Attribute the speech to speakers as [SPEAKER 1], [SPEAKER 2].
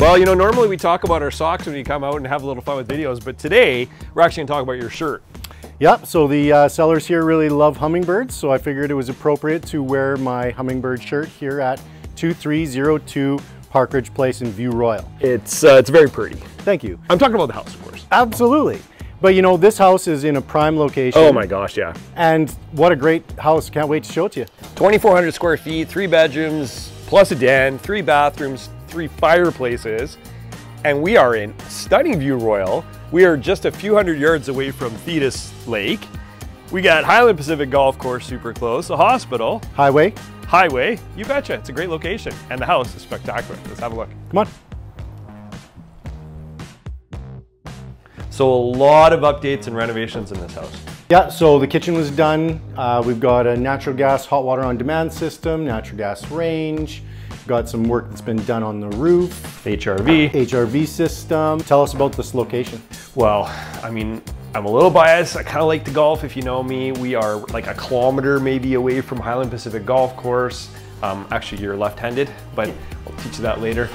[SPEAKER 1] Well, you know, normally we talk about our socks when we come out and have a little fun with videos, but today we're actually gonna talk about your shirt.
[SPEAKER 2] Yep, so the uh, sellers here really love hummingbirds, so I figured it was appropriate to wear my hummingbird shirt here at 2302 Park Ridge Place in View Royal.
[SPEAKER 1] It's, uh, it's very pretty.
[SPEAKER 2] Thank you.
[SPEAKER 1] I'm talking about the house, of course.
[SPEAKER 2] Absolutely. But you know, this house is in a prime location.
[SPEAKER 1] Oh my gosh, yeah.
[SPEAKER 2] And what a great house. Can't wait to show it to you.
[SPEAKER 1] 2,400 square feet, three bedrooms, plus a den, three bathrooms, three fireplaces. And we are in stunning View Royal. We are just a few hundred yards away from Thetis Lake. We got Highland Pacific Golf Course super close, a hospital,
[SPEAKER 2] Highway,
[SPEAKER 1] highway, you betcha. It's a great location. And the house is spectacular. Let's have a look.
[SPEAKER 2] come on.
[SPEAKER 1] So a lot of updates and renovations in this house.
[SPEAKER 2] Yeah, so the kitchen was done. Uh, we've got a natural gas hot water on demand system, natural gas range. Got some work that's been done on the roof,
[SPEAKER 1] HRV.
[SPEAKER 2] HRV system. Tell us about this location.
[SPEAKER 1] Well, I mean, I'm a little biased. I kind of like the golf if you know me. We are like a kilometer maybe away from Highland Pacific Golf Course. Um, actually, you're left-handed, but I'll teach you that later.